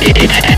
did it.